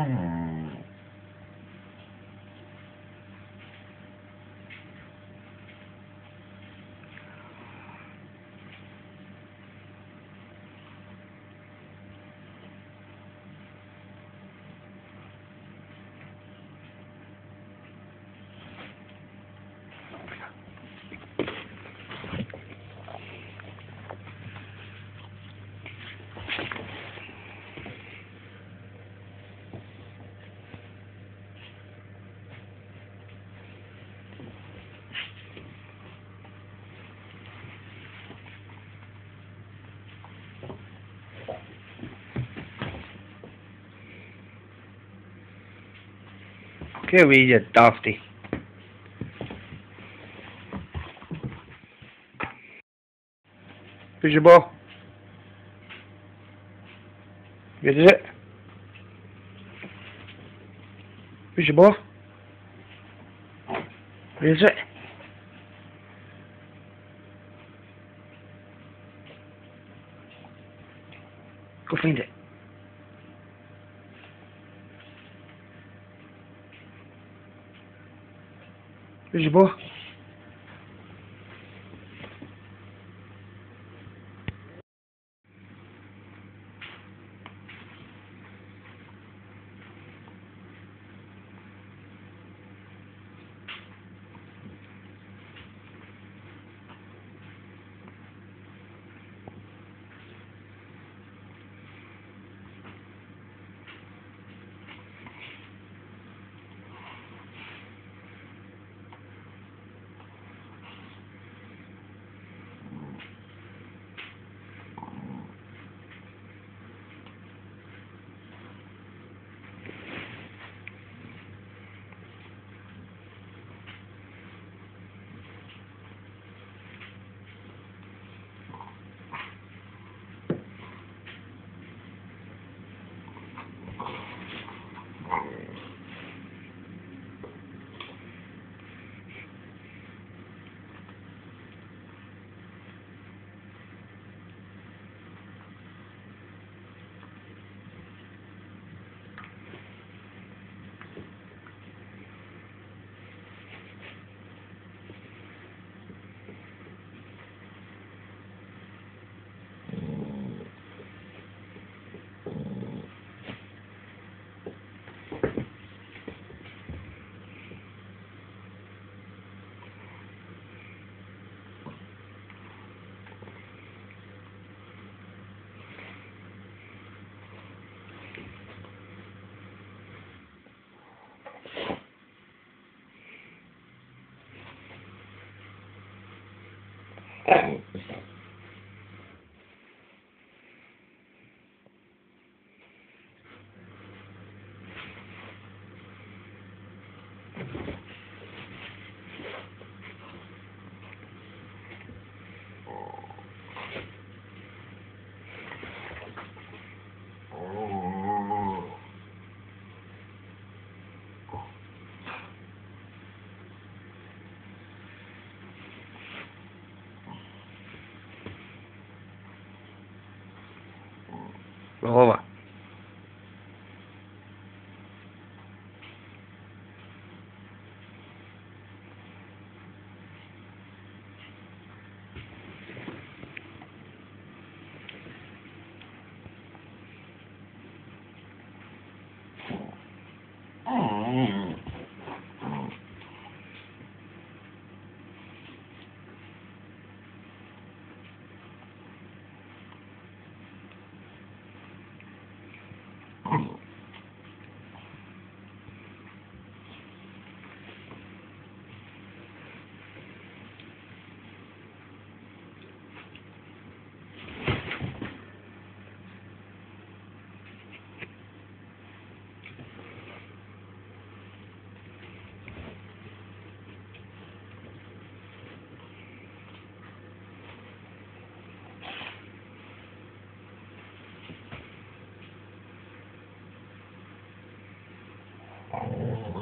Ah. Mm. Che video tofty. Here's your ball. Get it? Here's your ball. Here's it? Go find it. 直播。Here's your ball. Vamos lá. Mm. Oh,